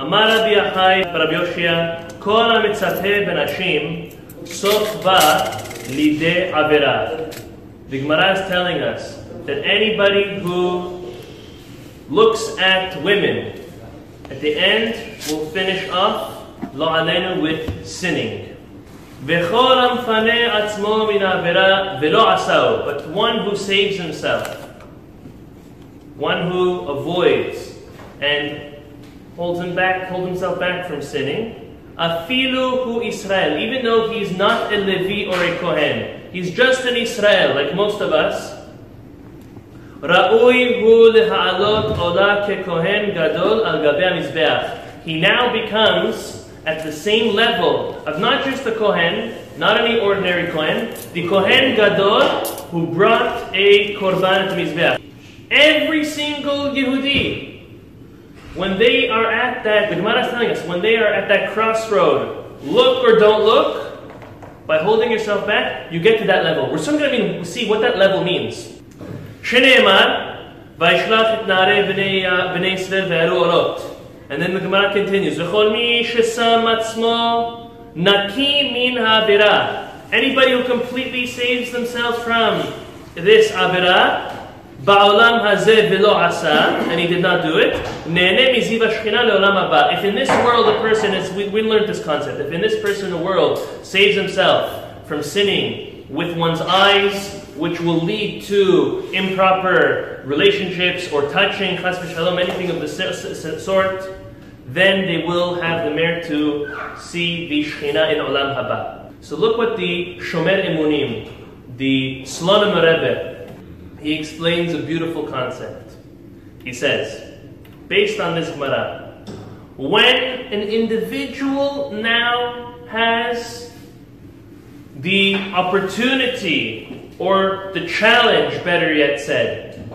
אמר רבי יחי ורבי יושיע, כל המצפה בנשים, סוף בא לידי עבירה. The Gemara is telling us that anybody who looks at women at the end will finish off lo alenu with sinning. וכל המפנה עצמו מן העבירה ולא עשהו, but one who saves himself, one who avoids and holds him back, holds himself back from sinning. Afilu hu Israel, even though he is not a Levi or a Kohen, he's just an Israel, like most of us. Ra'ui hu leha'alot ola Kohen gadol al gabei He now becomes at the same level of not just the Kohen, not any ordinary Kohen, the Kohen Gadol who brought a Korban to Mizbeach. Every single Yehudi when they are at that, the Gemara is telling us, when they are at that crossroad, look or don't look, by holding yourself back, you get to that level. We're soon going to mean, see what that level means. Uh, and then the Gemara continues, Anybody who completely saves themselves from this avira, Ba'olam hazeh velo asa, and he did not do it. If in this world a person, is, we, we learned this concept, if in this person the world saves himself from sinning with one's eyes, which will lead to improper relationships or touching, chas v'shalom, anything of the sort, then they will have the merit to see the Shekhinah in Olam Haba. So look what the Shomer Emunim, the Slonim Rebbe, he explains a beautiful concept. He says, based on this Gemara, when an individual now has the opportunity or the challenge, better yet said,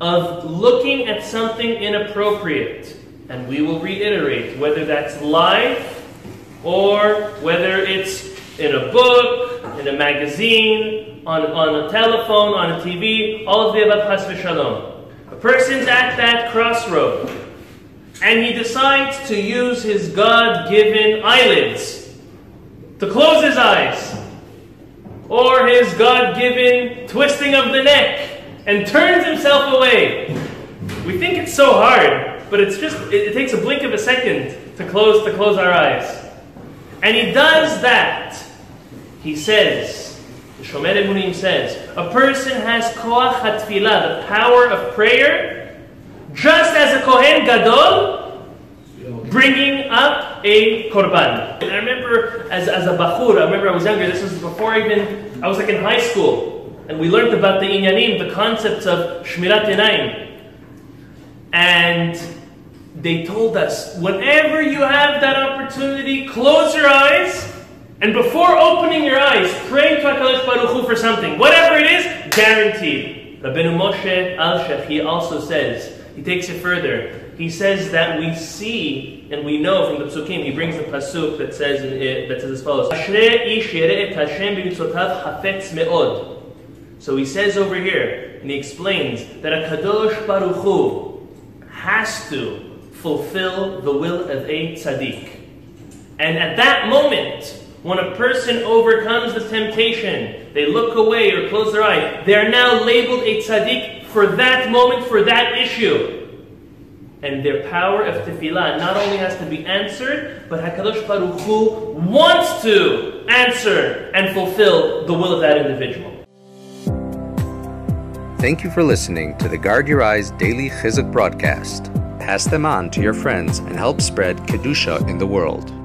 of looking at something inappropriate, and we will reiterate whether that's live or whether it's in a book, in a magazine, on, on a telephone, on a TV, all of the above chas v'shalom. A person's at that crossroad and he decides to use his God-given eyelids to close his eyes or his God-given twisting of the neck and turns himself away. We think it's so hard. But it's just, it, it takes a blink of a second to close, to close our eyes. And he does that. He says, the Shomer Emunim says, a person has koach hatfilah, the power of prayer, just as a Kohen Gadol, bringing up a korban. And I remember as, as a bachur, I remember I was younger, this was before I even, I was like in high school, and we learned about the inyanim, the concepts of shmirat enaim. And they told us whenever you have that opportunity, close your eyes, and before opening your eyes, pray to HaKadosh Baruch Hu for something. Whatever it is, guaranteed. Rabbeinu Moshe Alshech, he also says, he takes it further. He says that we see and we know from the psukim. He brings the pasuk that says uh, that says as follows: So he says over here, and he explains that a kadosh baruch Hu has to fulfill the will of a tzaddik. And at that moment, when a person overcomes the temptation, they look away or close their eye, they are now labeled a tzaddik for that moment, for that issue. And their power of tefillah not only has to be answered, but HaKadosh Baruch Hu wants to answer and fulfill the will of that individual. Thank you for listening to the Guard Your Eyes Daily Chizuk broadcast pass them on to your friends and help spread Kedusha in the world.